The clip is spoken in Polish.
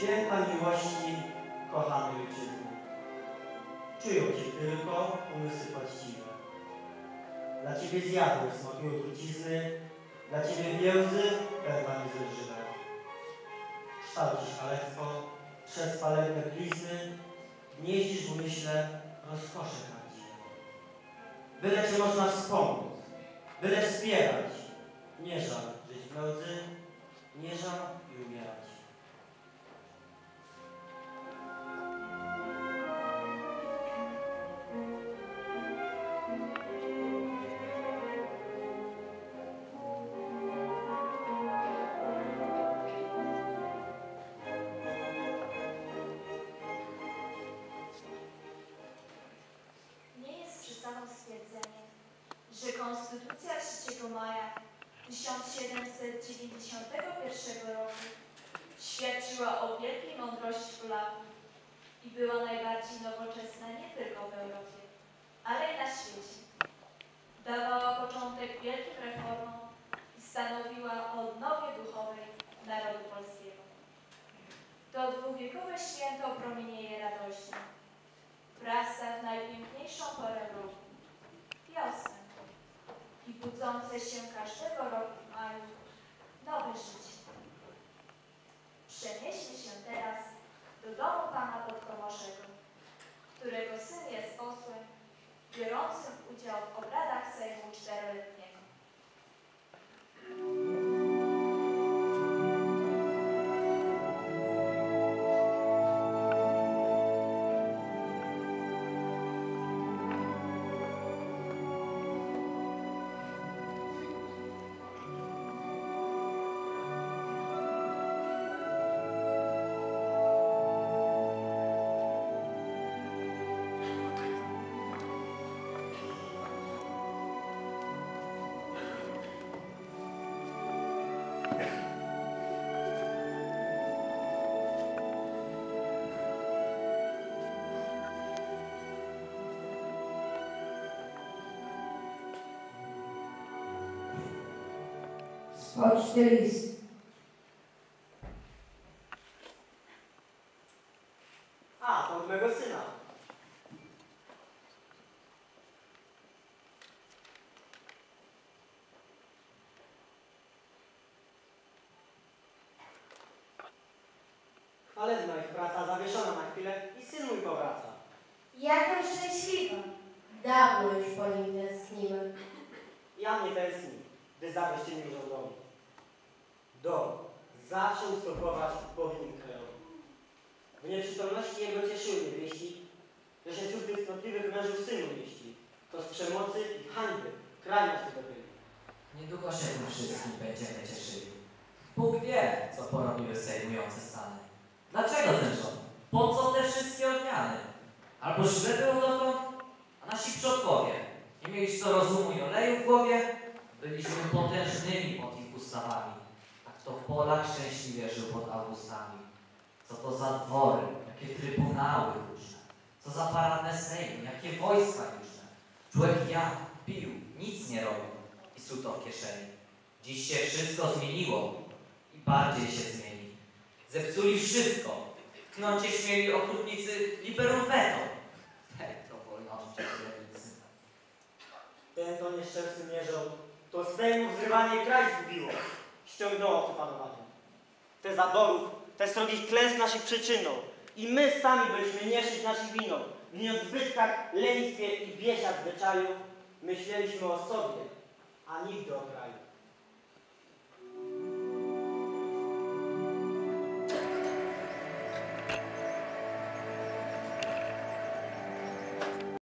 święta miłości kochanej ojczyzny. Czują cię tylko umysły poczciwe. Dla ciebie zjadły smoki trucizny, dla ciebie więzy perłami zżywe. Kształcisz kalectwo, przez palerne blizny, gnieździsz w umyśle rozkosze prawdziwe. Byle cię można wspomóc, byle wspierać, nie żal żyć w nędzy, nie żal i umierać. Że Konstytucja 3 maja 1791 roku świadczyła o wielkiej mądrości Polaków i była najbardziej nowoczesna nie tylko w Europie, ale i na świecie. Dawała początek wielkim reformom i stanowiła o odnowie duchowej narodu polskiego. To dwuwiekowe święto promienieje radością wrasta w najpiękniejszą porę roku, wiosnę i budzące się każdego roku w maju nowe życie. Przenieśmy się teraz do domu Pana Podkomorzego, którego syn jest posłem biorącym Pode ter. Chwalebna ich praca zawieszona na chwilę i syn mój powraca. Jaka szczęśliwa. Dawno już po nim tęskniłem. Ja mnie tęskni, gdy zawieście mi rządowi. Dom zawsze ustępować powinien krajowi. W nieprzytomności jego cieszyły mnie wieści, że się wśród tych cnotliwych mężów synu mieści, to z przemocy i hańby kraj nasz wydobyli. Niedługo się tym wszystkim będziemy cieszyli. Bóg wie, co porobiły sejmujące stany. Dlaczego ten rząd? Po co te wszystkie odmiany? Albo źle było dotąd, a nasi przodkowie nie mieli co rozumu i oleju w głowie, byliśmy potężnymi pod ich ustawami. A kto w polach szczęśliwie żył pod Augustami? Co to za dwory, jakie trybunały różne, co za paradne sejmy, jakie wojska różne. Człowiek jadł, pił, nic nie robił i suto w kieszeni. Dziś się wszystko zmieniło i bardziej się zmieni. Zepsuli wszystko. Tknąć się śmieli okrutnicy liberum veto. To wolności. Ten to nieszczęsny mierzą, to Sejmu zrywanie kraj zgubiło. Ściągnęło to panowanie. Te zaborów, te srogich klęsk naszych przyczyną. I my sami byliśmy nieszyć naszych winą. W nieodbytkach, lenistwie i bieżach zwyczaju myśleliśmy o sobie, a nigdy o kraju.